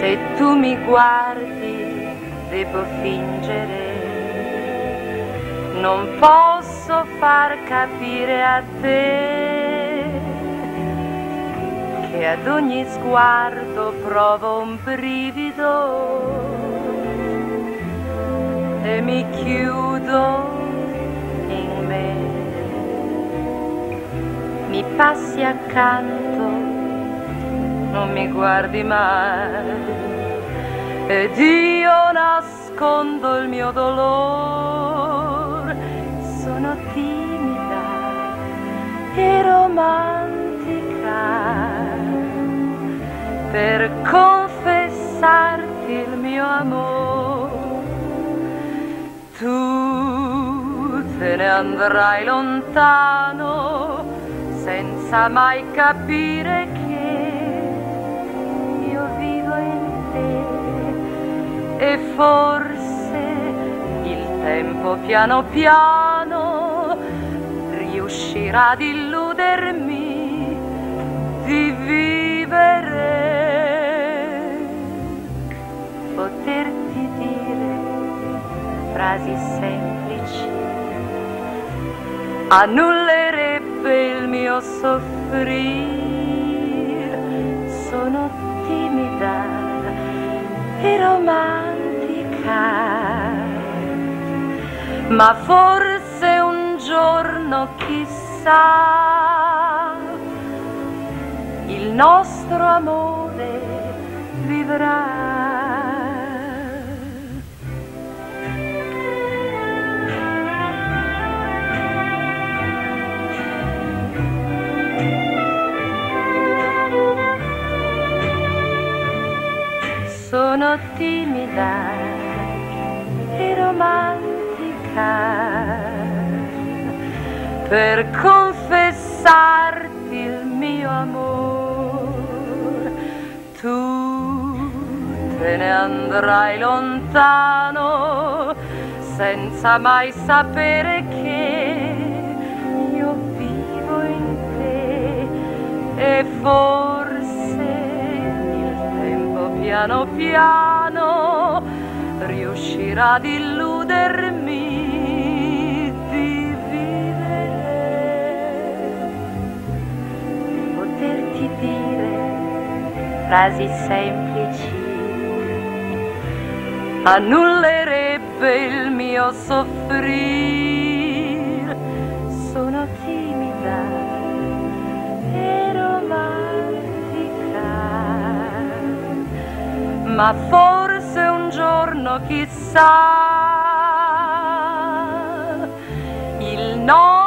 e tu mi guardi, devo fingere. Non posso far capire a te che ad ogni sguardo provo un brivido e mi chiudo in me. Mi passi accanto non mi guardi mai ed io nascondo il mio dolore, sono timida e romantica per confessarti il mio amore. Tu te ne andrai lontano senza mai capire che forse il tempo piano piano riuscirà ad illudermi di vivere, poterti dire frasi semplici, annullerebbe il mio soffrire, sono timida e ma forse un giorno chissà il nostro amore vivrà. Sono timida e romantica per confessarti il mio amore. Tu te ne andrai lontano senza mai sapere che io vivo in te e forse il tempo piano piano riuscirà ad illudermi di vivere, poterti dire frasi semplici, annullerebbe il mio soffrire, sono timida e romantica, ma forse un giorno chissà. Il nome